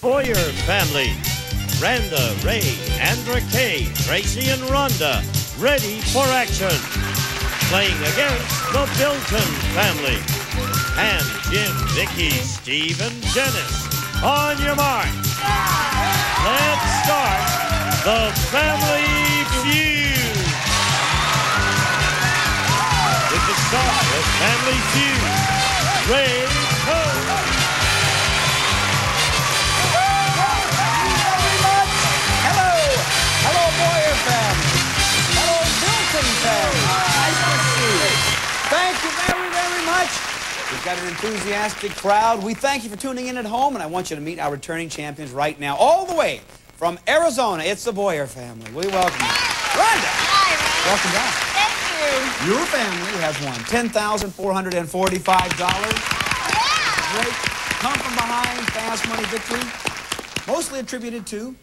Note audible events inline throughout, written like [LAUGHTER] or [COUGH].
Bowyer family. Randa, Ray, Andra Kay, Tracy, and Rhonda ready for action. Playing against the Bilton family. And Jim, Vicky, Steve, and Janice. On your mark. Let's start the family feud. With the star of Family Feud, Ray We've got an enthusiastic crowd. We thank you for tuning in at home, and I want you to meet our returning champions right now, all the way from Arizona. It's the Bowyer family. We welcome you. Rhonda, Hi, Ray. welcome back. Thank you. Your family has won $10,445. Yeah. Great come from behind fast money victory, mostly attributed to your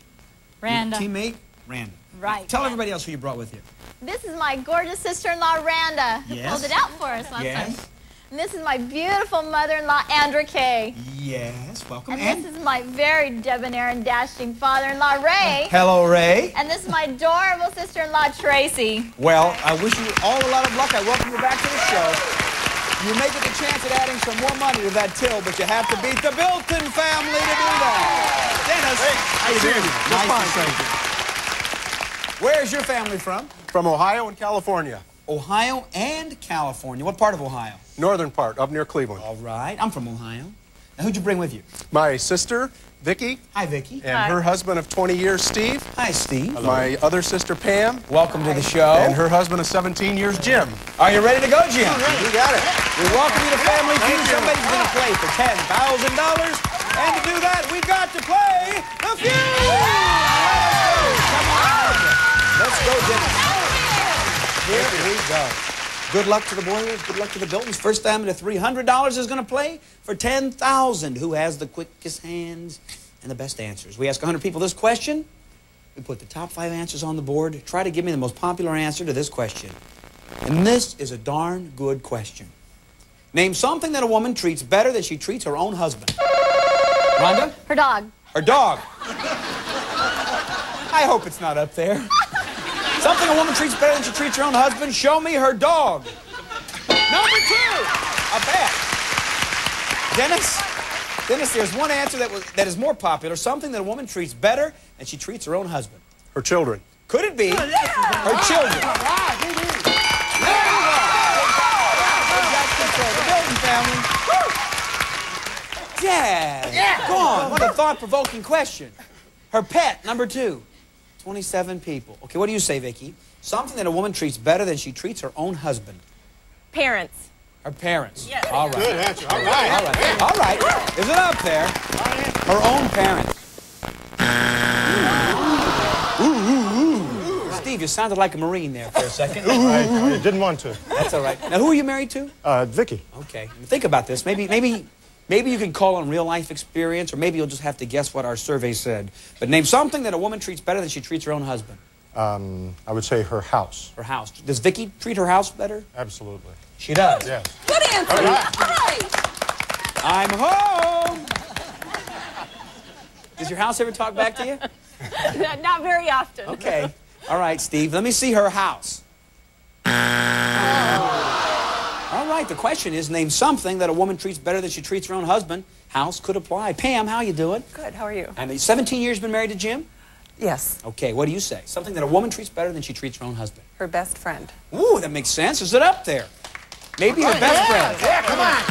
Randa. teammate Randa. Right. Tell Randa. everybody else who you brought with you. This is my gorgeous sister-in-law, Randa, who Yes. pulled it out for us last Yes. time. And this is my beautiful mother-in-law, Andra Kay. Yes, welcome. And this is my very debonair and dashing father-in-law, Ray. Mm, hello, Ray. And this is my adorable sister-in-law, Tracy. Well, I wish you all a lot of luck. I welcome you back to the show. You may get the chance at adding some more money to that till, but you have to beat the Bilton family to do that. Dennis, how you doing? Nice to see you. Where's your family from? From Ohio and California. Ohio and California. What part of Ohio? Northern part, up near Cleveland. All right, I'm from Ohio. Now, who'd you bring with you? My sister, Vicky, Hi, Vicky. and Hi. her husband of 20 years, Steve. Hi, Steve. My other sister, Pam, Welcome to the show. and her husband of 17 years, Jim. Are you ready to go, Jim? You got it. We welcome you to Family Feud. Somebody's going to play for ten thousand dollars, and to do that, we've got to play the feud. Come on, let's go, Jim. Here we go. Good luck to the Bowyers. Good luck to the Biltons. First family to three hundred dollars is going to play for ten thousand. Who has the quickest hands and the best answers? We ask hundred people this question. We put the top five answers on the board. Try to give me the most popular answer to this question. And this is a darn good question. Name something that a woman treats better than she treats her own husband. Rhonda? Her dog. Her dog. I hope it's not up there. Something a woman treats better than she treats her own husband. Show me her dog. Number two, a bat. Dennis? Dennis, there's one answer that, was, that is more popular. Something that a woman treats better than she treats her own husband. Her children. Could it be her children? There you go. They've. The Bilton family. Yeah. Go on. What a thought-provoking question. Her pet, number two. 27 people. Okay, what do you say, Vicky? Something that a woman treats better than she treats her own husband. Parents. Her parents. Yes. All right. Good answer. All right. All right. All right. Is it up there? Her own parents. Steve, you sounded like a Marine there for a second. I, I didn't want to. That's all right. Now, who are you married to? Uh, Vicky. Okay. Think about this. Maybe, maybe, maybe you can call on real life experience, or maybe you'll just have to guess what our survey said. But name something that a woman treats better than she treats her own husband. Um, I would say her house. Her house. Does Vicky treat her house better? Absolutely. She does. Yes. Good answer. All right. All right. I'm home. Does your house ever talk back to you? [LAUGHS] Not very often. Okay. All right, Steve. Let me see her house. All right. The question is, name something that a woman treats better than she treats her own husband. House could apply. Pam, how you doing? Good. How are you? And 17 years been married to Jim? Yes. Okay, what do you say? Something that a woman treats better than she treats her own husband. Her best friend. Ooh, that makes sense. Is it up there? Maybe her oh, best friend. Yeah, come on.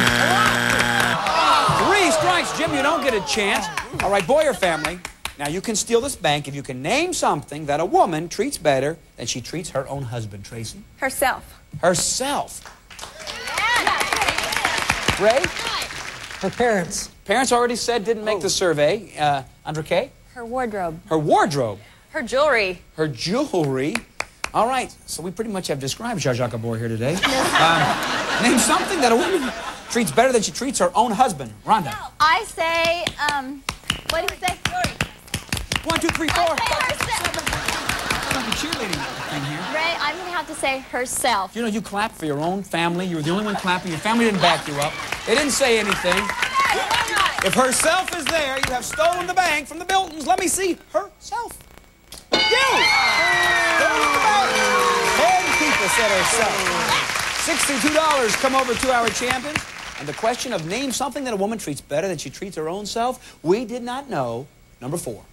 Three strikes, Jim. You don't get a chance. All right, Bowyer family. Now you can steal this bank if you can name something that a woman treats better than she treats her own husband. Tracy, Herself. herself. Ray, Her parents. parents already said didn't make the survey. Uh, Andra Kay, Her wardrobe. her wardrobe, Her jewelry. her jewelry. All right, so we pretty much have described Zsa Zsa Gabor here today. Um, name something that a woman treats better than she treats her own husband. Rhonda. I say, um, what do you say? One, two, three, four. I say herself. Like a cheerleading thing here. Ray, I'm going to have to say herself. You know, you clap for your own family. You were the only one clapping. Your family didn't back you up. They didn't say anything. If herself is there, you have stolen the bank from the Biltons. Let me see herself. You! Ten people said herself. Sixty-two dollars come over to our champions. And the question of name something that a woman treats better than she treats her own self, we did not know. Number four.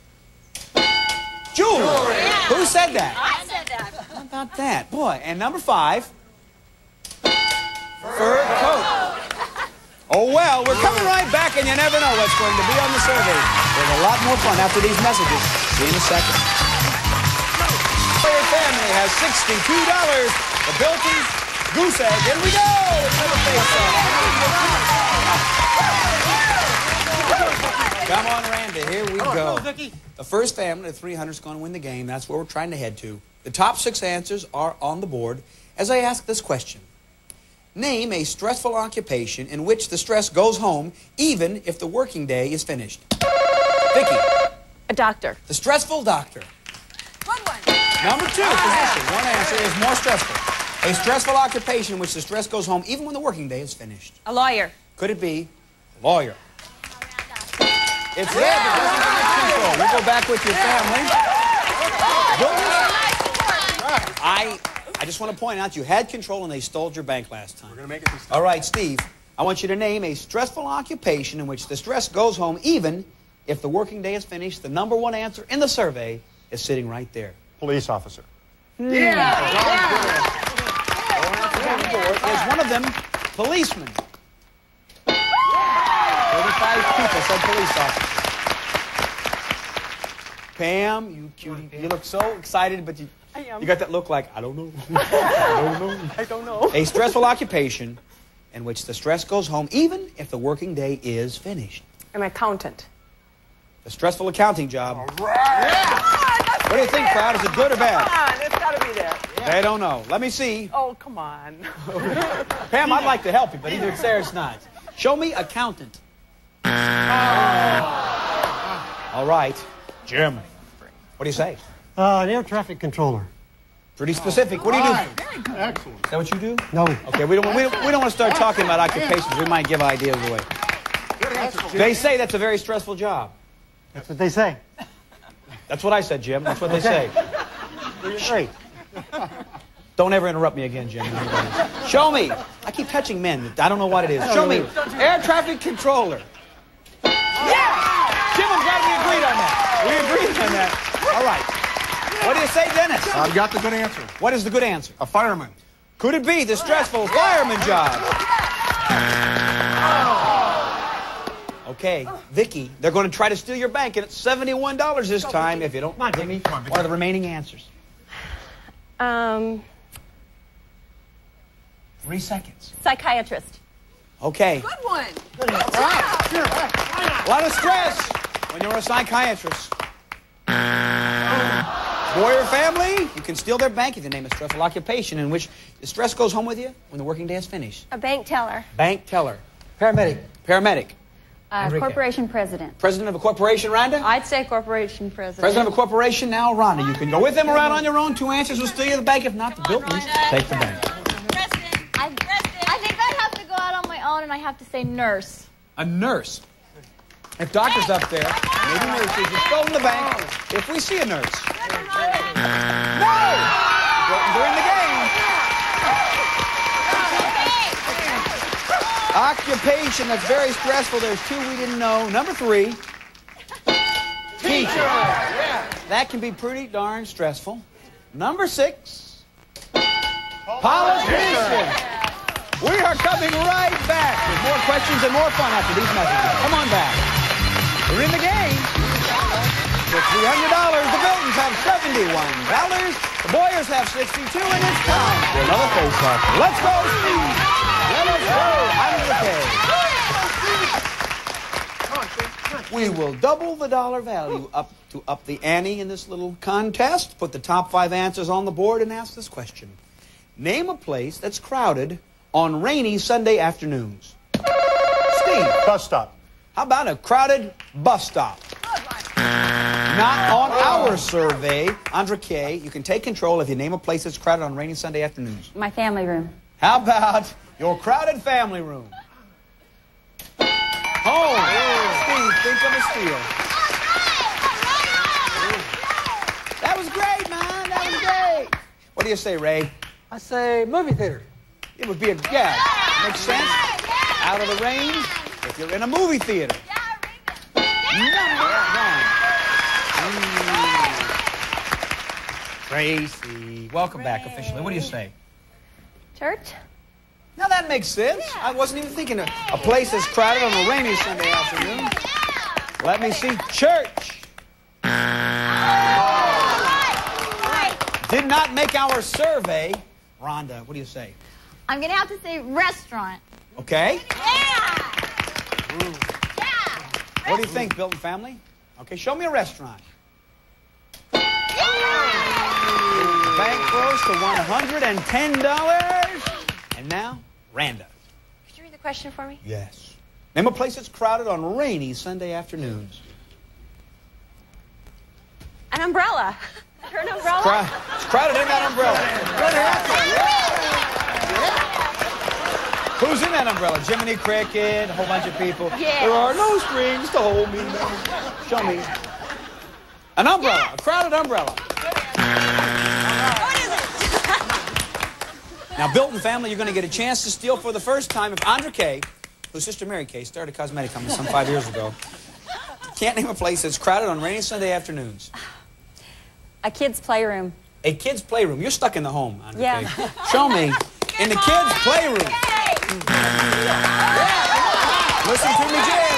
Jewelry. Who said that? I said that. How about that? Boy, and number five. Fur coat. Oh, well, we're coming right back, and you never know what's going to be on the survey. There's a lot more fun after these messages. See you in a second. Your family has $62. The Biltons goose egg. Here we go. Come on, Randy. Here we go. The first family, the 300 is going to win the game. That's where we're trying to head to. The top six answers are on the board as I ask this question. Name a stressful occupation in which the stress goes home even if the working day is finished. Vicky, A doctor. the stressful doctor. Good one. Number two, ah. physician. One answer is more stressful. A stressful occupation in which the stress goes home even when the working day is finished. A lawyer. Could it be a lawyer? It's red, but doesn't have. You go back with your family. I, I just want to point out you had control and they stole your bank last time. We're gonna make it this All right, Steve. I want you to name a stressful occupation in which the stress goes home even if the working day is finished. The number one answer in the survey is sitting right there. Police officer. Hmm. Is one of them policemen? 35 people said police officer. Pam, you cutie, you look so excited, but you, you got that look like, I don't know. [LAUGHS] I don't know. [LAUGHS] I don't know. A stressful occupation in which the stress goes home even if the working day is finished. An accountant. A stressful accounting job. What do you think, crowd? Is it good or bad? Come on, it's got to be there. They don't know. Let me see. Oh, come on. [LAUGHS] Pam, I'd like to help you, but either it's there or it's not. Show me accountant. All right. Jim. What do you say? Uh, an air traffic controller. Pretty specific. What do you do? Excellent. Is that what you do? No. Okay, we don't, we don't, we don't want to start talking about occupations. We might give ideas away. They say that's a very stressful job. That's what they say. That's what I said, Jim. That's what they say. Great. Don't ever interrupt me again, Jim. Show me. I keep touching men. I don't know what it is. Show me. Air traffic controller. Yeah! Jim, I'm glad we agreed on that. We agreed on that. All right. What do you say, Dennis? I've got the good answer. What is the good answer? A fireman. Could it be the stressful fireman job? Okay, Vicky, they're going to try to steal your bank, and it's $71 this time if you don't Come on, give Jimmy. me what are the remaining answers. Um, Three seconds. psychiatrist. Okay. Good one. Good one. All right. A lot of stress when you're a psychiatrist. Bowyer family, you can steal their bank if you name a stressful occupation in which the stress goes home with you when the working day is finished. A bank teller. Bank teller, Paramedic. paramedic, Uh, corporation president. president of a corporation, Rhonda? I'd say corporation president. President of a corporation now, Rhonda. You can go with them around on your own. Two answers will steal you the bank. If not, the Biltons take the bank. Have to say nurse. A nurse. If doctor's up there, maybe nurses have stolen the bank. If we see a nurse. No! In the game. Occupation that's very stressful. There's two we didn't know. Number three, teacher. That can be pretty darn stressful. Number six, politician. We are coming right back with more questions and more fun after these messages. Come on back. We're in the game. For $300, the Biltons have $71. The Bowyers have 62 and it's time for another face-off. Let's go, Steve. Let us go. I'm the We will double the dollar value up to up the ante in this little contest. Put the top five answers on the board and ask this question. Name a place that's crowded on rainy Sunday afternoons. Steve, Bus stop. how about a crowded bus stop? Not on our survey. Andra Kay, you can take control if you name a place that's crowded on rainy Sunday afternoons. My family room. How about your crowded family room? Home. Steve, think of a steal. That was great, man. That was great. What do you say, Ray? I say movie theater. It would be a yeah. Makes sense. Out of the range. If you're in a movie theater. Number one. Mm. Tracy, welcome back officially. What do you say? Church? Now that makes sense. I wasn't even thinking of a place that's crowded on a rainy Sunday afternoon. Let me see. Church. Did not make our survey. Rhonda, what do you say? I'm gonna have to say restaurant. Okay. Yeah. Yeah. What do you think, Bilton family? Okay, show me a restaurant. Yeah. Bank grows to $110. And now, Randa. Could you read the question for me? Yes. Name a place that's crowded on rainy Sunday afternoons. An umbrella. Or an umbrella? Crowd, it's crowded in that umbrella. Who's in that umbrella? Jiminy Cricket, a whole bunch of people. Yes. There are no strings to hold me. Show me. An umbrella, a crowded umbrella. What is it? [LAUGHS] Now, Bilton family, you're going to get a chance to steal for the first time if Andra Kay, whose sister Mary Kay started a cosmetic company some five years ago, can't name a place that's crowded on rainy Sunday afternoons. A kid's playroom. A kid's playroom. You're stuck in the home, Andra Yeah. Kay. Show me. In the kid's playroom. Mm. Listen to me, Jim.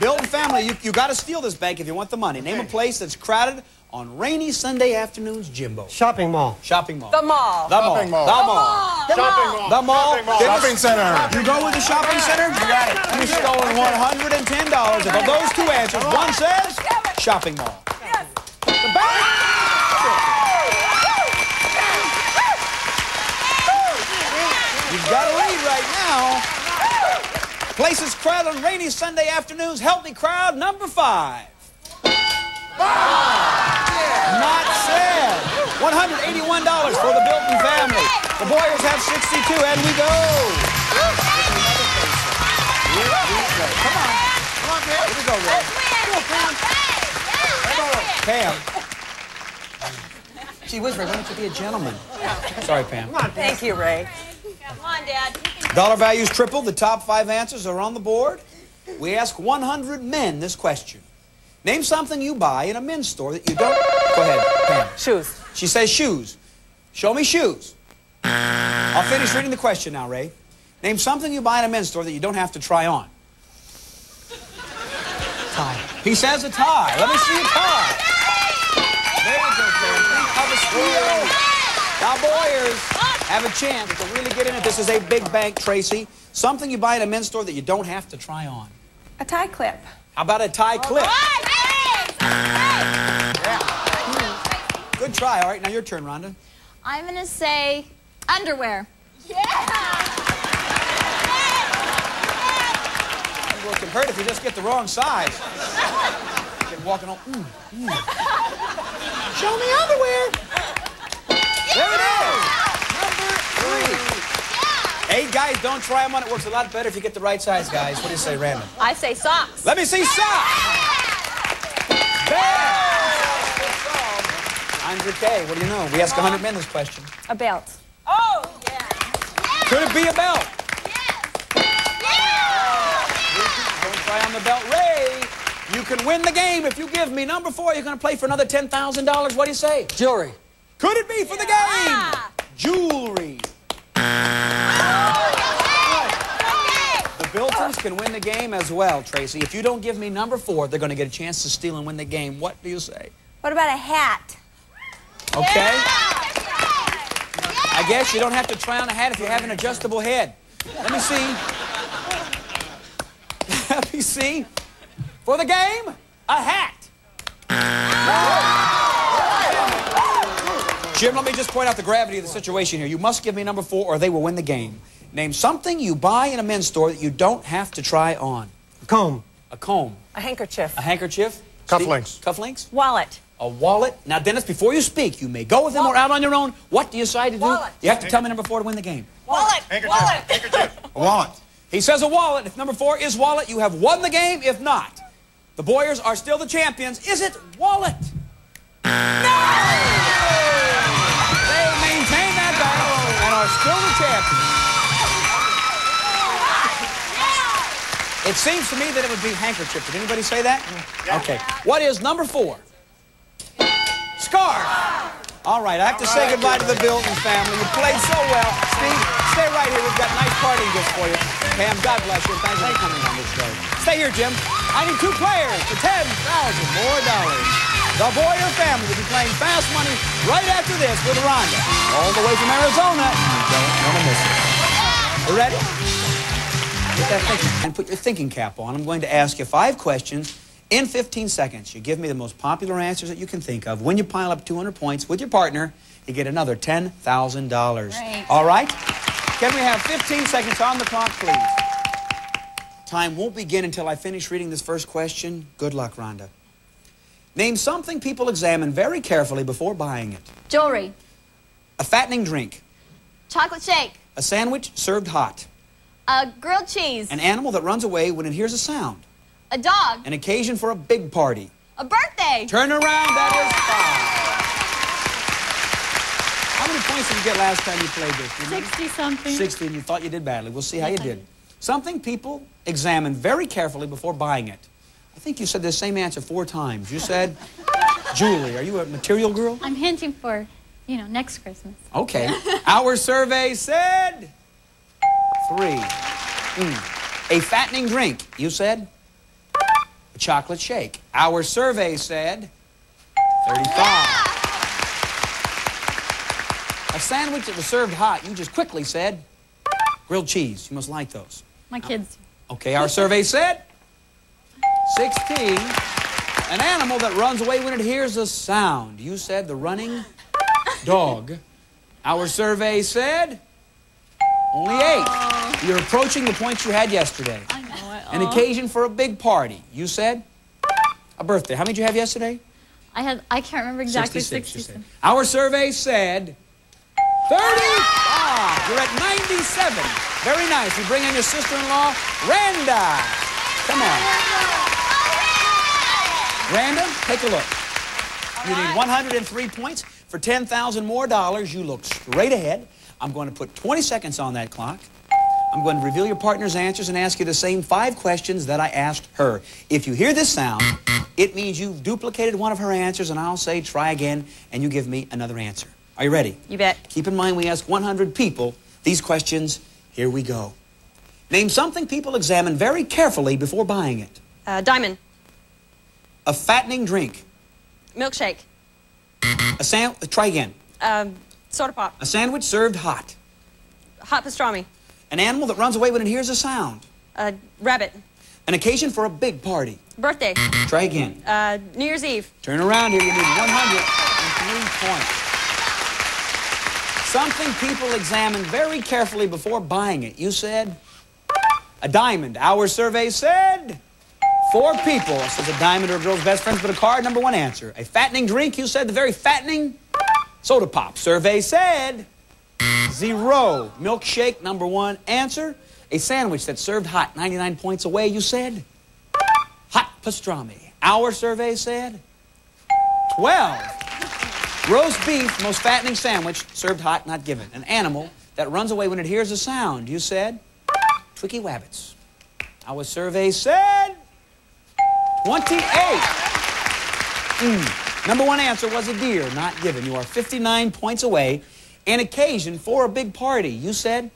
Bilton family, you, you got to steal this bank if you want the money. Name a place that's crowded on rainy Sunday afternoons, Jimbo. Shopping mall. Shopping mall. The mall. The mall. Shopping mall. The mall. Shopping mall. The mall. Shopping center. You go with the shopping center? You got it. You stolen $110. If of those two answers, one says shopping mall. The bank. Places crowded on rainy Sunday afternoons. Help me crowd number five. Five. Not said. $181 for the Bilton family. The Bowyers have 62, and we go. Here we go. Come on. Come on, Pam. Here we go, Ray. Pam. Gee whiz, Ray, why don't you be a gentleman? Sorry, Pam. Thank you, Ray. Come on, Dad. Dollar values tripled. The top five answers are on the board. We ask 100 men this question. Name something you buy in a men's store that you don't. Go ahead, Pam. Shoes. She says shoes. Show me shoes. I'll finish reading the question now, Ray. Name something you buy in a men's store that you don't have to try on. Tie. He says a tie. Let me see a tie. There we go, Pam. Of a. Now, Bowyers have a chance to really get in it. This is a big bank, Tracy. Something you buy at a men's store that you don't have to try on. A tie clip. How about a tie clip? Good try. All right, now your turn, Rhonda. I'm gonna say underwear. Yeah! Well, it can hurt if you just get the wrong size. Get walking on. Mm, mm. Three. Guys, don't try them on. It works a lot better if you get the right size, guys. What do you say, Randa? I say socks. Let me see socks. Bam. Andra Kay. What do you know? We ask 100 men this question. A belt. Oh, yeah. Could it be a belt? Don't try on the belt. Ray, you can win the game if you give me number four. You're going to play for another $10,000. What do you say? Jewelry. Could it be for the game? Jewelry. Oh. Can win the game as well, Tracy. If you don't give me number four, they're going to get a chance to steal and win the game. What do you say? What about a hat? Okay? I guess you don't have to try on a hat if you have an adjustable head. Let me see. [LAUGHS] Let me see. For the game, a hat. Jim, let me just point out the gravity of the situation here. You must give me number four or they will win the game. Name something you buy in a men's store that you don't have to try on. A comb. A comb, A handkerchief. a handkerchief, Cufflinks. Steve? Cufflinks, Wallet. a wallet. Now, Dennis, before you speak, you may go with them or out on your own. What do you decide to do? Wallet. You have to tell me number four to win the game. Wallet. Handkerchief. Wallet. Handkerchief. [LAUGHS] A wallet. He says a wallet. If number four is wallet, you have won the game. If not, The Bowyers are still the champions. Is it Wallet? No! They maintain that battle and are still the champions. It seems to me that it would be handkerchief. Did anybody say that? Okay. What is number four? Scarf. All right, I have to say goodbye to the Bilton family. You played so well. Steve, stay right here. We've got nice party gifts for you. Pam, God bless you. Thank you for coming on this show. Stay here, Jim. I need two players for 10,000 more dollars. The Bowyer family will be playing fast money right after this with Rhonda. All the way from Arizona. You don't want to miss it. You ready? Get that thinking and put your thinking cap on. I'm going to ask you five questions in 15 seconds. You give me the most popular answers that you can think of. When you pile up 200 points with your partner, you get another $10,000. Great. All right? Can we have 15 seconds on the clock, please? Time won't begin until I finish reading this first question. Good luck, Rhonda. Name something people examine very carefully before buying it. Jewelry. A fattening drink. Chocolate shake. A sandwich served hot. A grilled cheese. An animal that runs away when it hears a sound. A dog. An occasion for a big party. A birthday. Turn around, that is five. How many points did you get last time you played this? Do you remember? 60 something. 60, and you thought you did badly. We'll see how you Yes, I did. did. Something people examine very carefully before buying it. I think you said the same answer four times. You said, [LAUGHS] Julie, are you a material girl? I'm hinting for, you know, next Christmas. Okay. Our survey said three. Mm. A fattening drink, you said? A chocolate shake. Our survey said 35. A sandwich that was served hot, you just quickly said grilled cheese. You must like those. My kids. Okay, our survey said 16. An animal that runs away when it hears a sound. You said the running dog. Our survey said only eight. You're approaching the points you had yesterday. I know it. An oh. occasion for a big party. You said a birthday. How many did you have yesterday? I had. I can't remember exactly 66, you said. Our survey said 35. You're at 97. Very nice. You bring in your sister-in-law, Randa. Come on. Randa, take a look. You need 103 points for 10,000 more dollars. You look straight ahead. I'm going to put 20 seconds on that clock. I'm going to reveal your partner's answers and ask you the same five questions that I asked her. If you hear this sound, it means you've duplicated one of her answers, and I'll say try again, and you give me another answer. Are you ready? You bet. Keep in mind we ask 100 people these questions. Here we go. Name something people examine very carefully before buying it. Uh, diamond. A fattening drink. Milkshake. A sand. Try again. Um, soda pop. A sandwich served hot. Hot pastrami. An animal that runs away when it hears a sound. A rabbit. An occasion for a big party. Birthday. Try again. Uh, New Year's Eve. Turn around here. You need 103 points. Something people examine very carefully before buying it. You said a diamond. Our survey said four people. Says a diamond or a girl's best friends, but a card. Number one answer. A fattening drink. You said the very fattening soda pop. Survey said zero. Milkshake. Number one answer. A sandwich that's served hot. 99 points away. You said hot pastrami. Our survey said 12. Roast beef, most fattening sandwich, served hot, not given. An animal that runs away when it hears a sound. You said Twicky Wabbits. Our survey said 28. Hmm. Number one answer was a deer, not given. You are 59 points away. An occasion for a big party. You said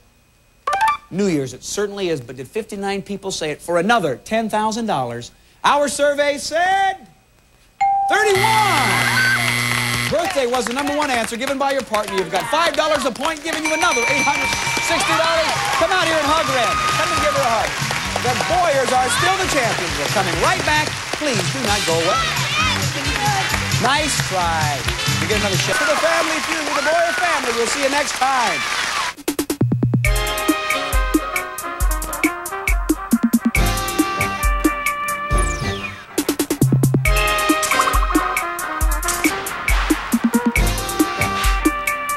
New Year's. It certainly is, but did 59 people say it for another $10,000? Our survey said 31. Birthday was the number one answer given by your partner. You've got $5 a point, giving you another $860. Come out here and hug Ren. Come and give her a hug. The Bowyers are still the champions. We're coming right back. Please do not go away. Nice try. You get another shot. For the family feud with the Bowyer family. We'll see you next time.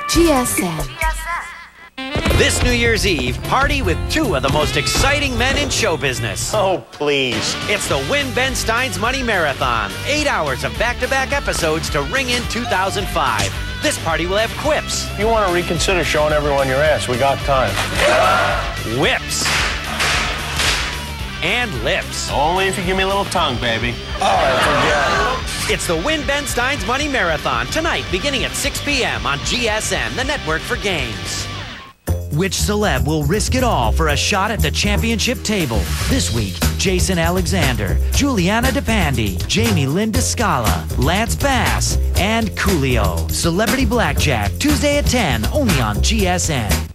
GSN. This New Year's Eve, party with two of the most exciting men in show business. Oh, please. It's the Win Ben Stein's Money Marathon. Eight hours of back to back episodes to ring in 2005. This party will have quips, If you want to reconsider showing everyone your ass, we got time. whips, and lips. Only if you give me a little tongue, baby. Oh forget. It's the Win Ben Stein's Money Marathon tonight, beginning at 6 p.m. on GSN, the network for games. Which celeb will risk it all for a shot at the championship table? This week, Jason Alexander, Giuliana DePandi, Jamie Lynn Sigler, Lance Bass, and Coolio. Celebrity Blackjack, Tuesday at 10, only on GSN.